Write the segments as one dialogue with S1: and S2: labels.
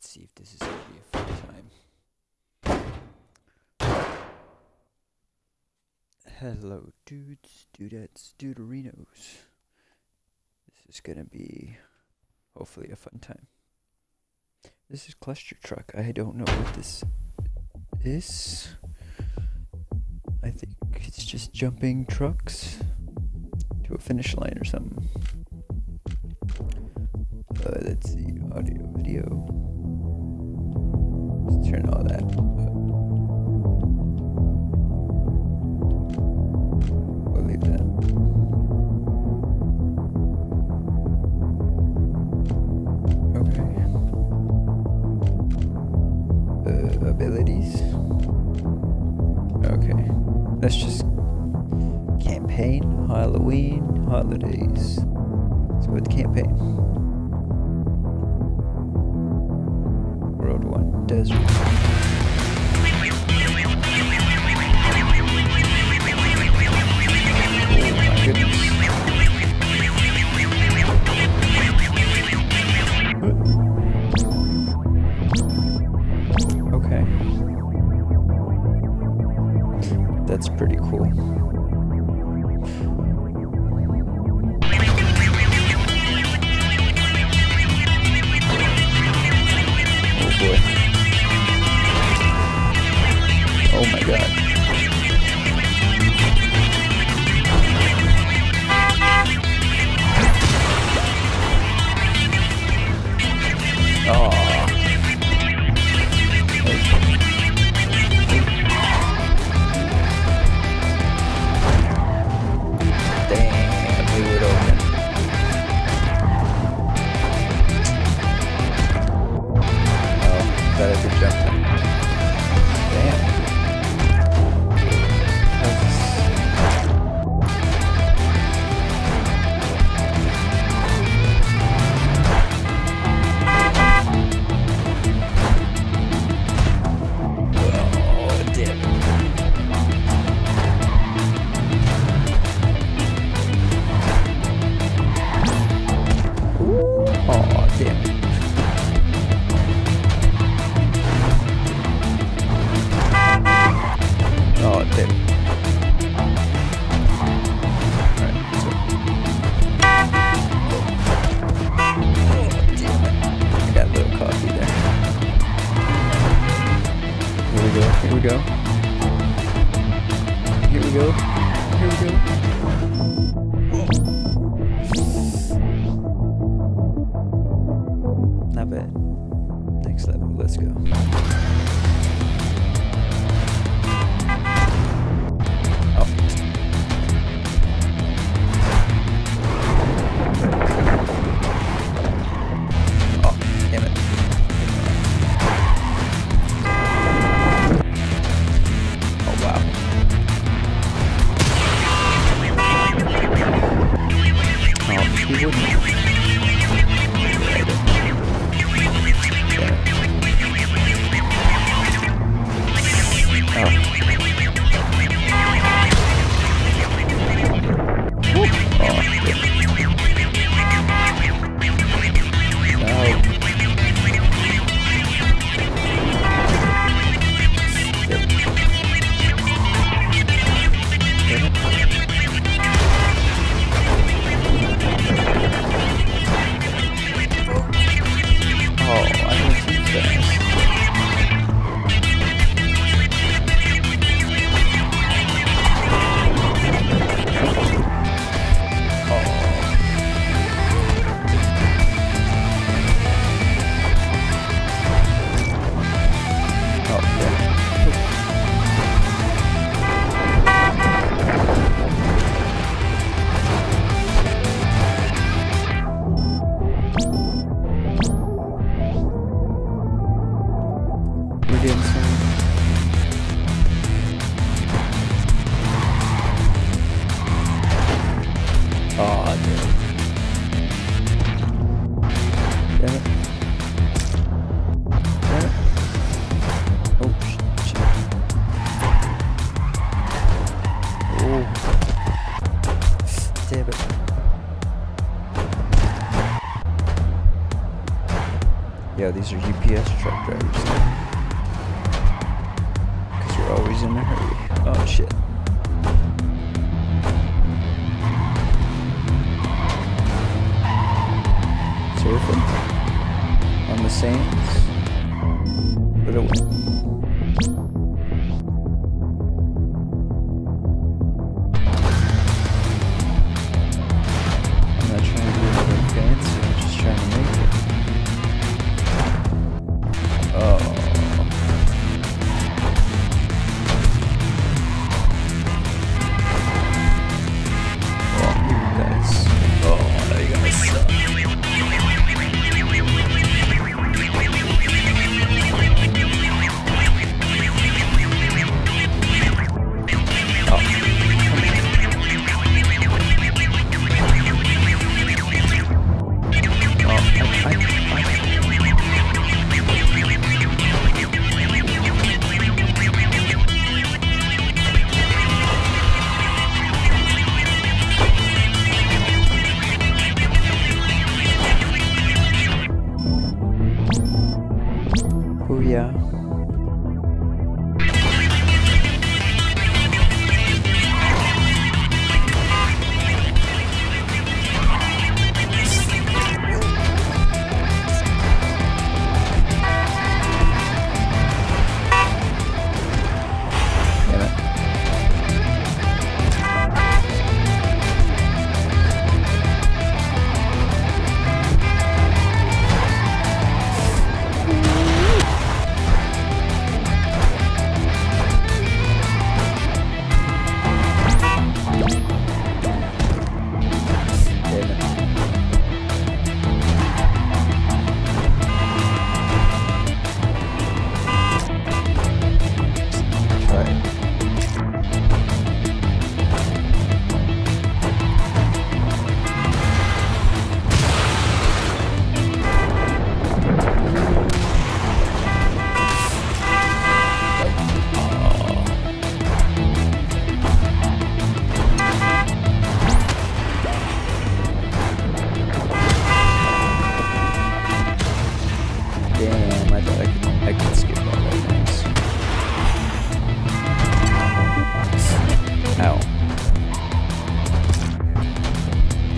S1: Let's see if this is gonna be a fun time. Hello, dudes, dudettes, duderinos. This is gonna be hopefully a fun time. This is ClusterTruck. I don't know what this is. I think it's just jumping trucks to a finish line or something. Uh, let's see, audio, video. Turn all that. We'll leave that. Okay. Uh, abilities. Okay. Let's just campaign, Halloween, holidays. Let's go with campaign. Road one,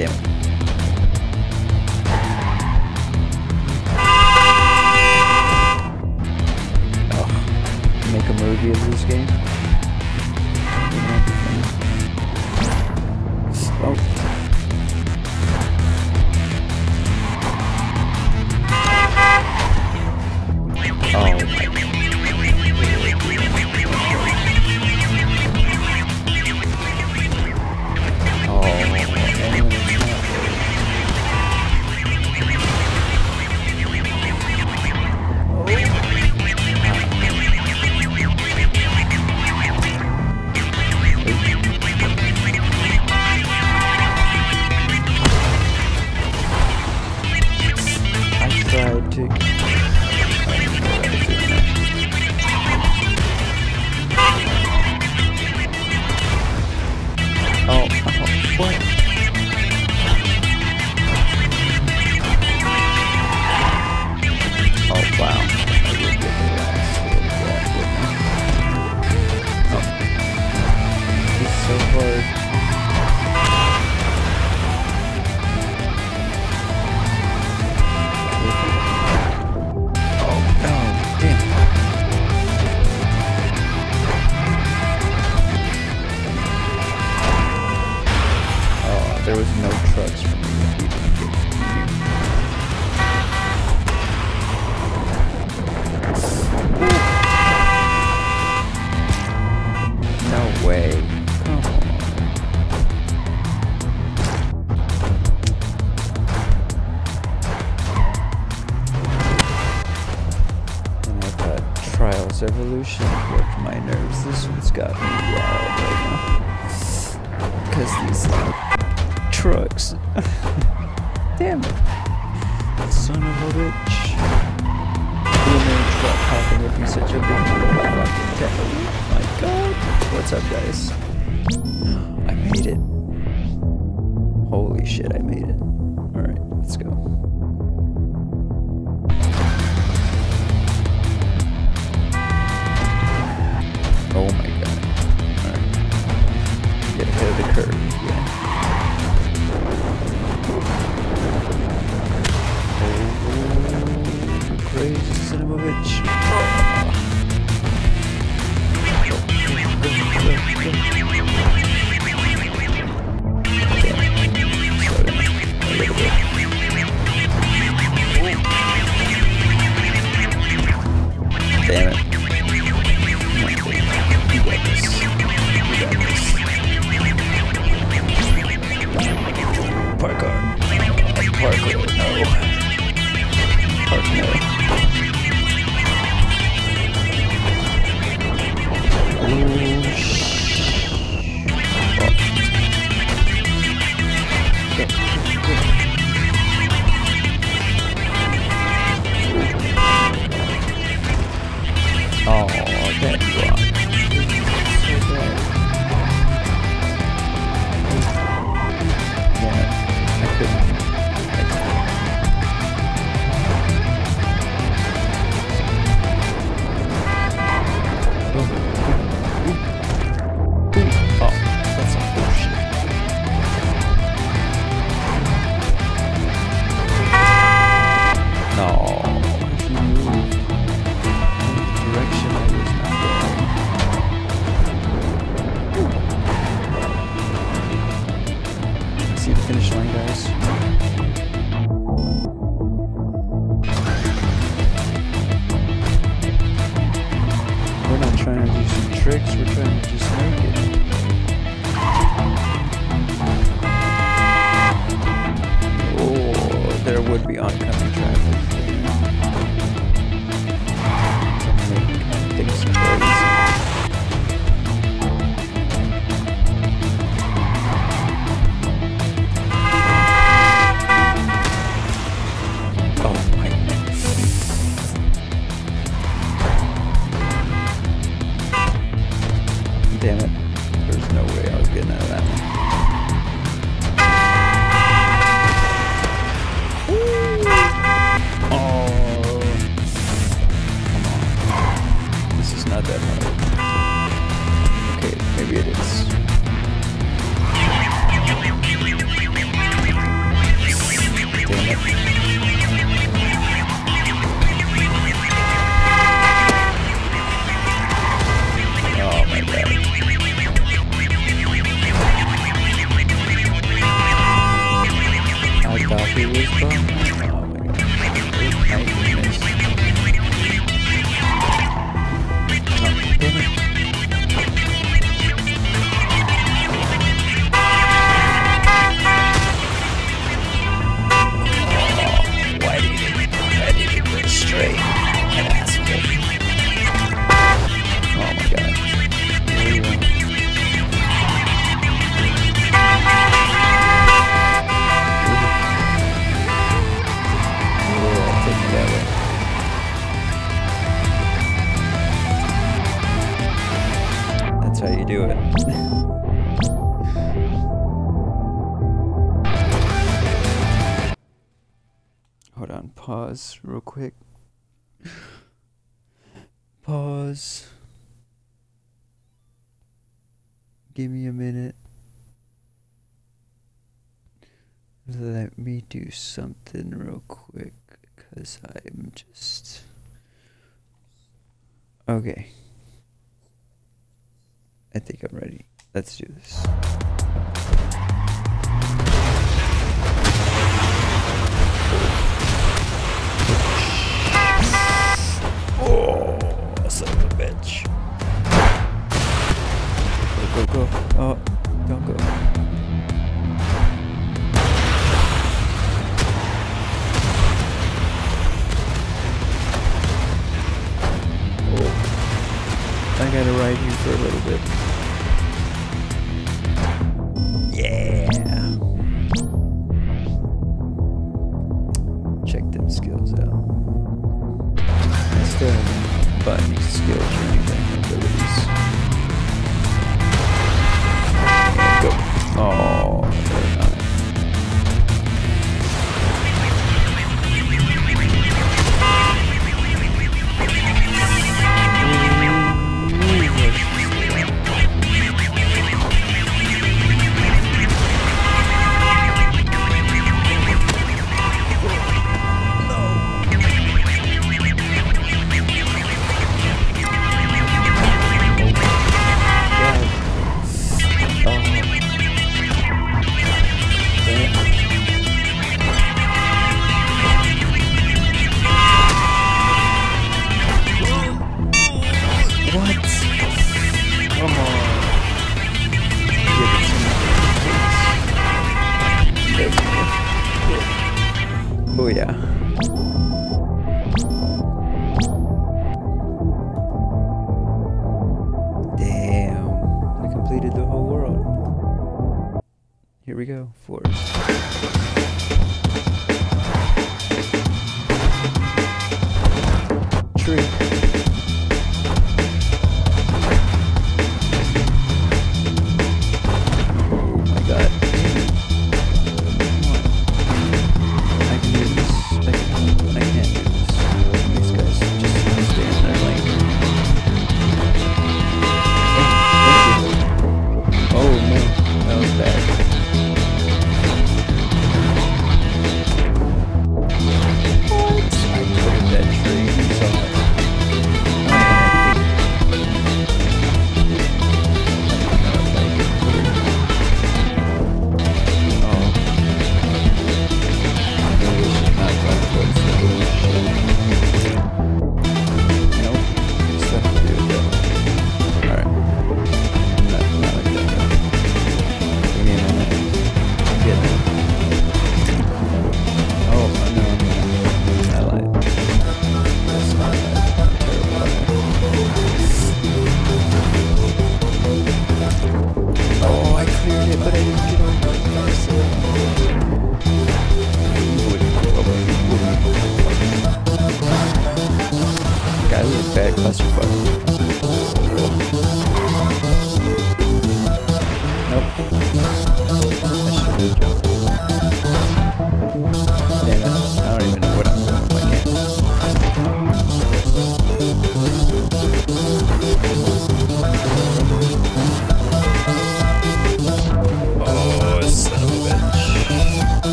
S1: damn it. Make a movie of this game. worked my nerves. This one's got me wild right now. Because these trucks. Damn it. Son of a bitch. Boomer truck hopping would be such a big fucking tech. Oh my god. What's up, guys? I made it. Holy shit, I made it. pause real quick. Pause. Give me a minute. Let me do something real quick because I'm just. Okay. I think I'm ready. Let's do this. Oh, son of a bitch. Go, go, go. Oh, don't go. Oh. I gotta ride you for a little bit. With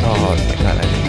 S1: 哦，来来来。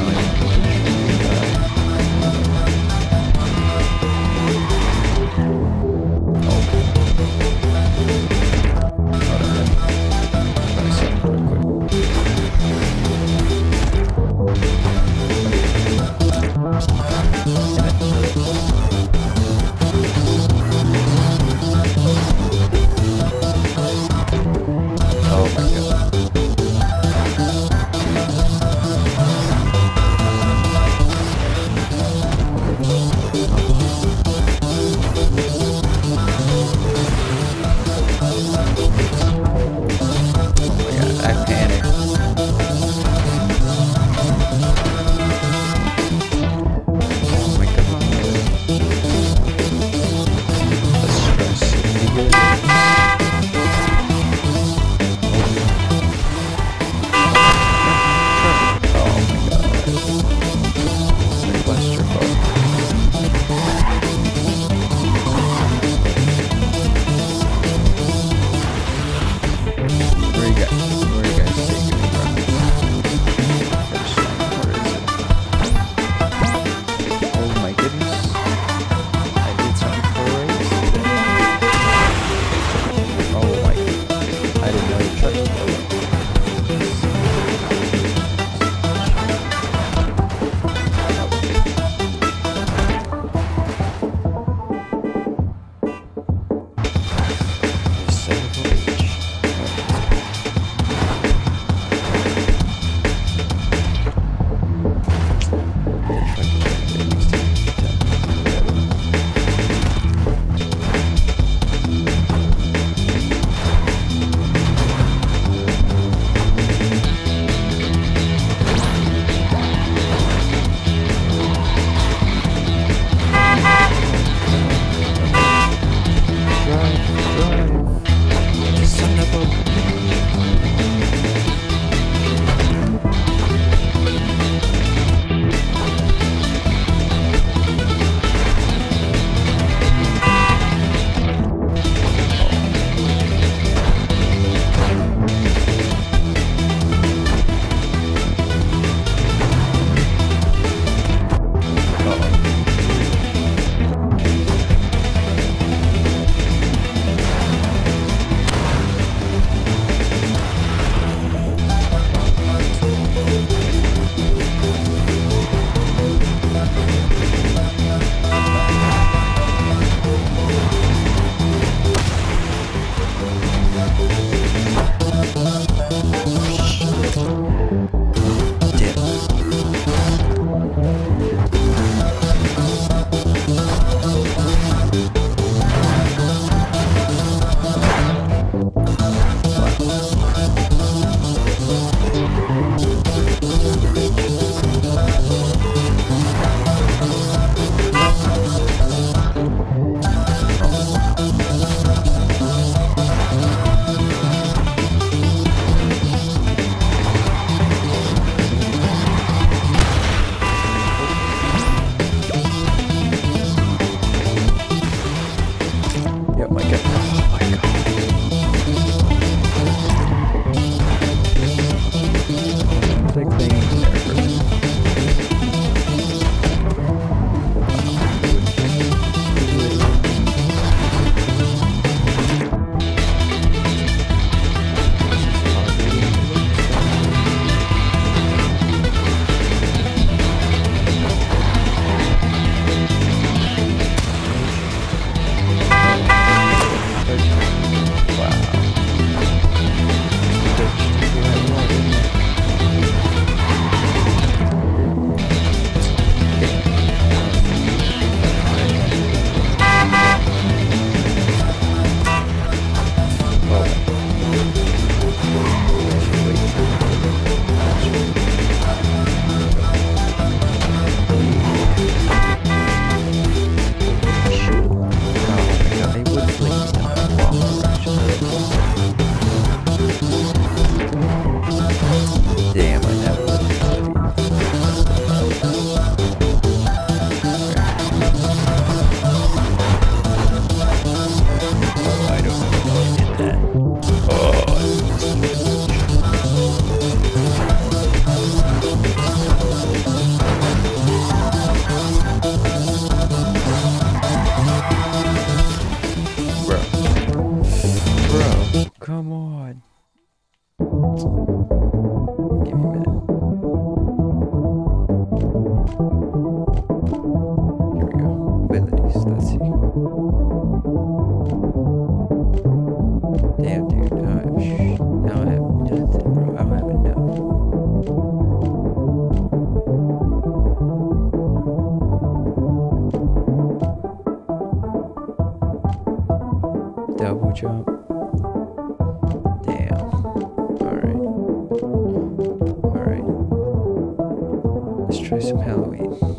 S1: Some Halloween.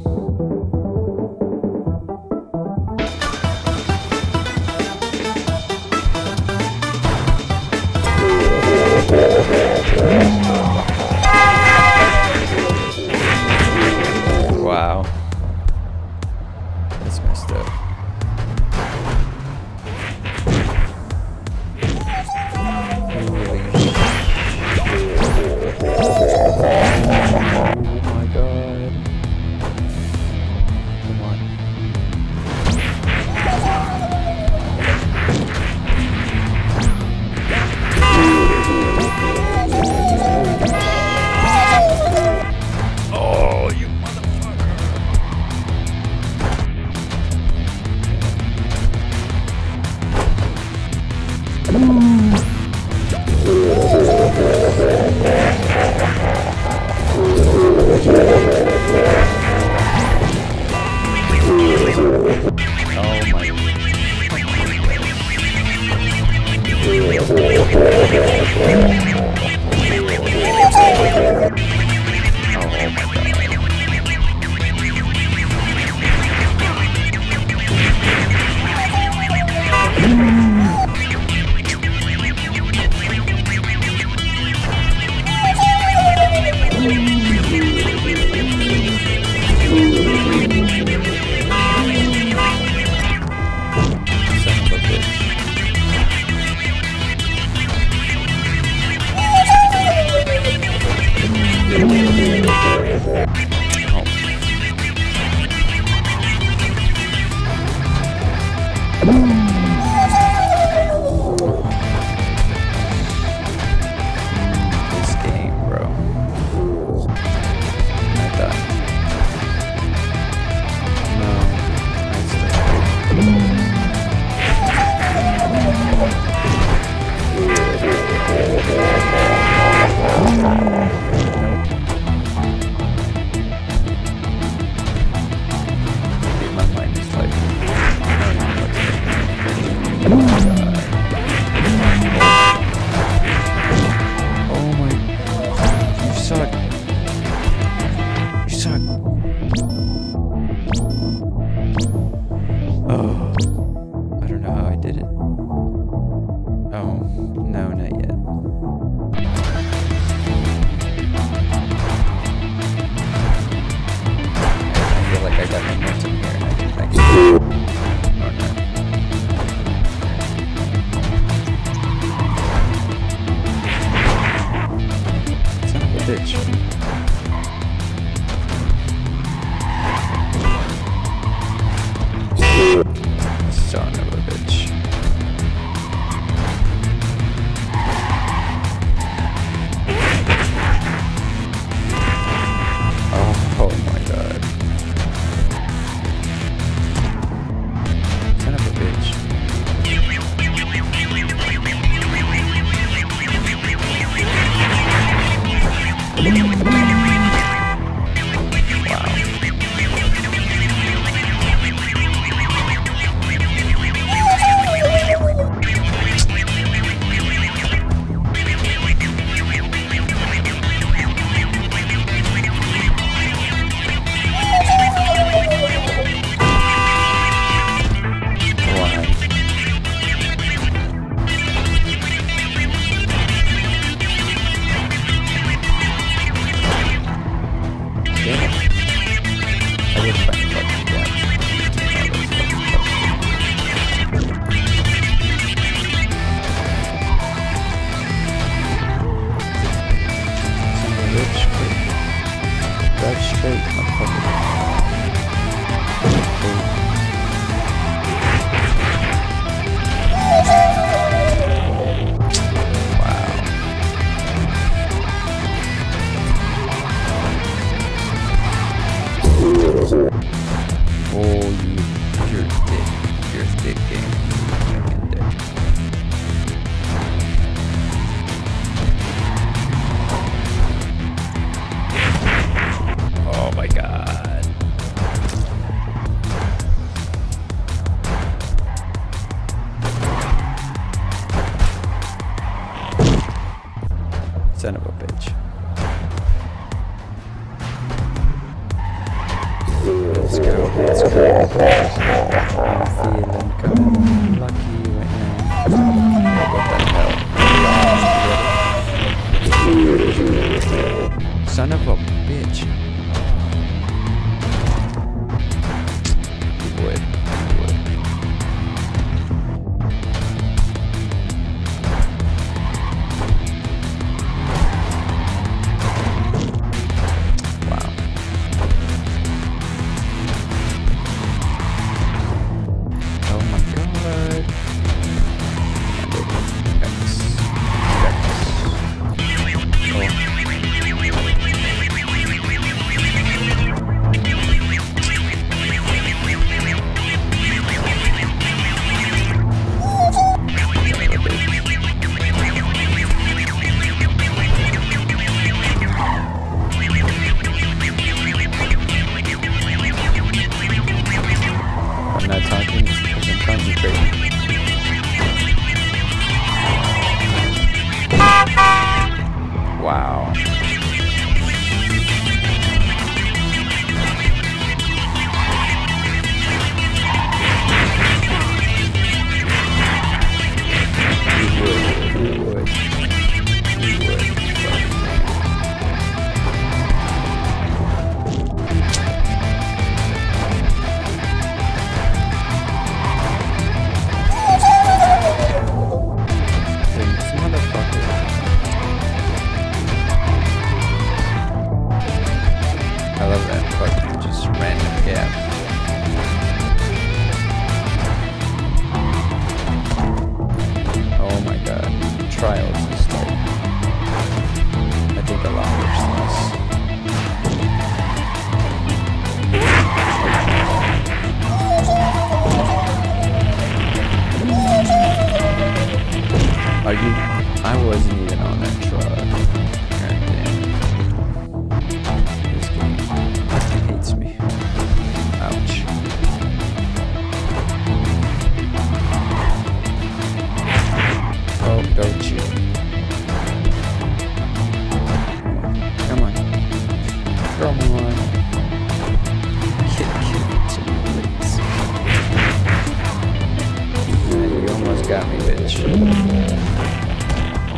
S1: Got me, bitch.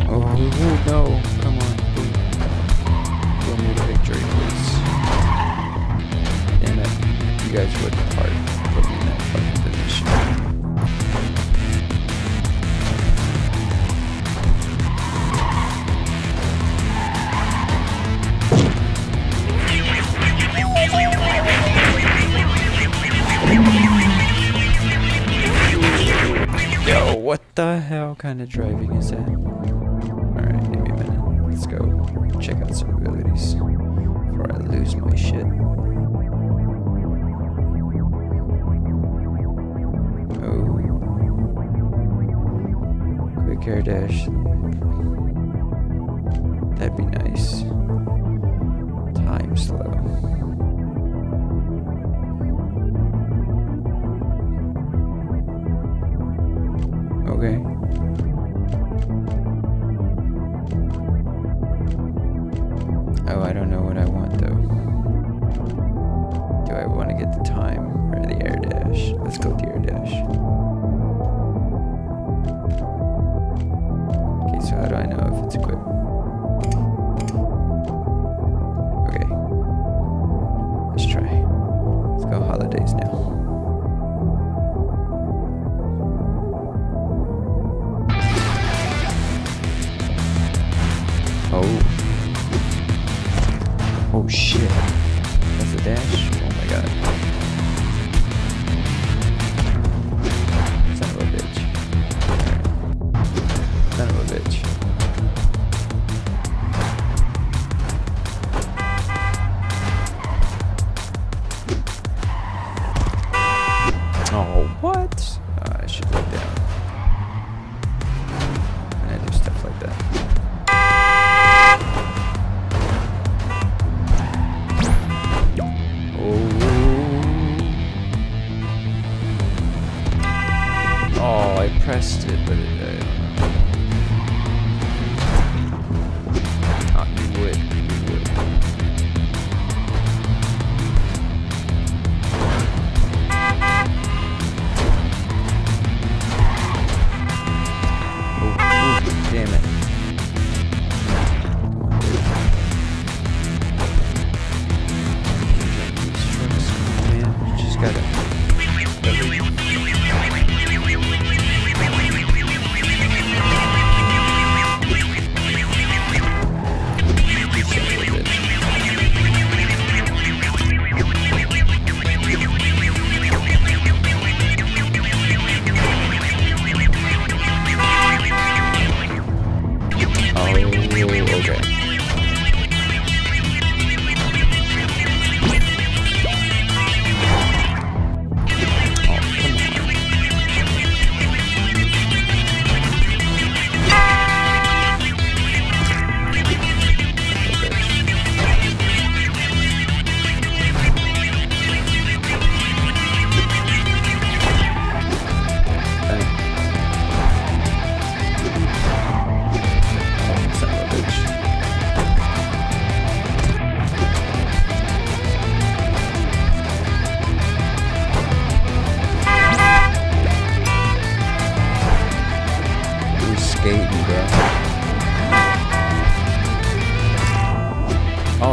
S1: Oh, no. Come on. Give me the victory, please. Damn it. You guys worked hard. Put me in that fucking position. What the hell kind of driving is that? Alright, give me a minute. Let's go check out some abilities before I lose my shit. Oh. Quick air dash.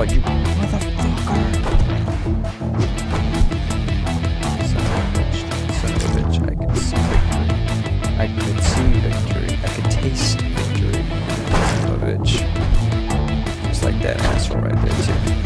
S1: Oh, you motherfucker. Son of a bitch, son of a bitch. I could see victory. I could see victory. I could taste victory. Son of a bitch. Just like that asshole right there, too.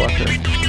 S1: Motherfucker?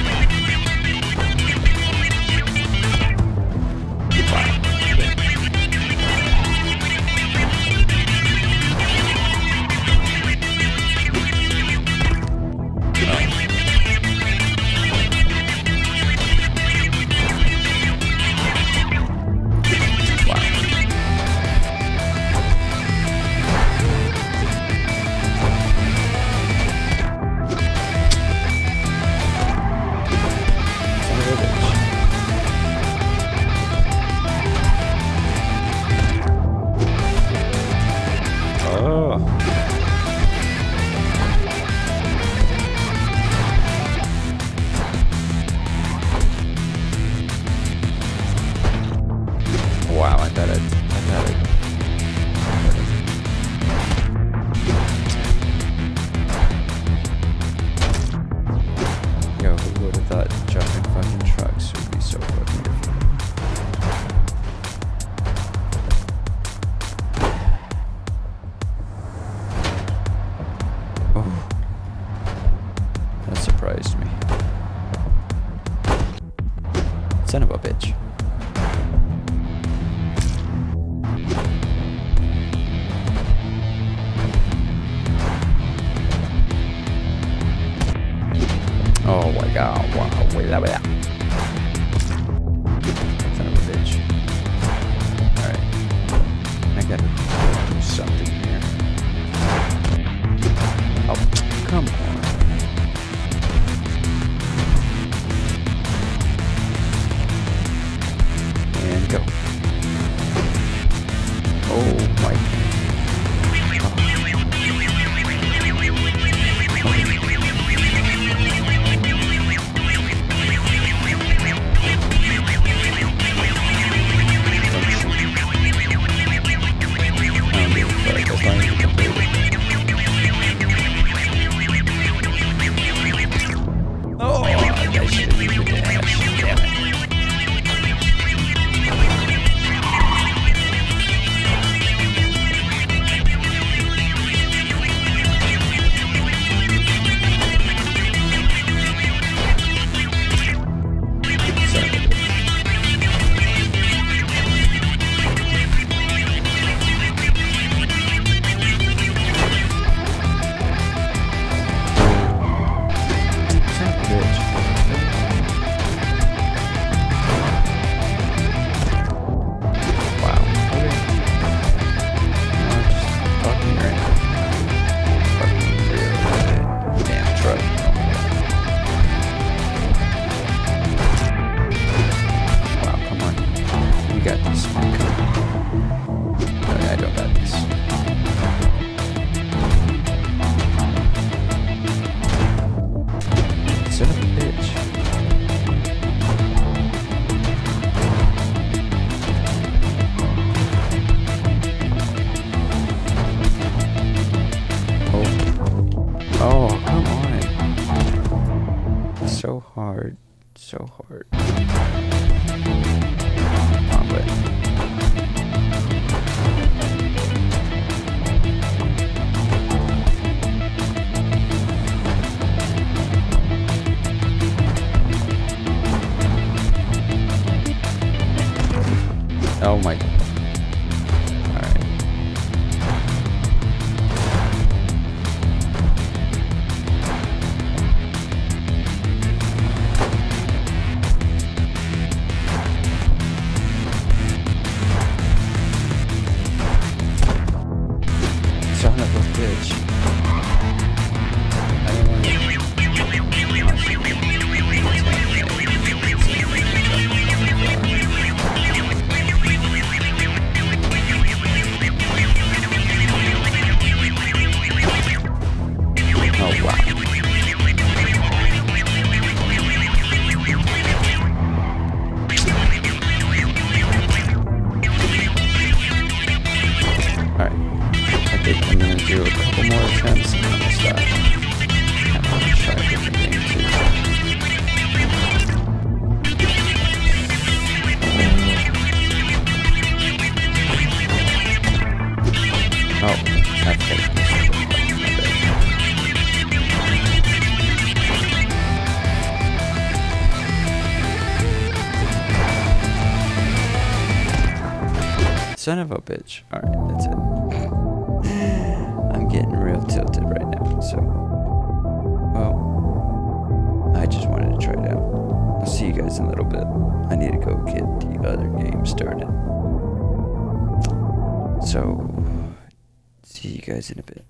S1: Son of a bitch. Alright, that's it. I'm getting real tilted right now, so. Well, I just wanted to try it out. I'll see you guys in a little bit. I need to go get the other game started. So, see you guys in a bit.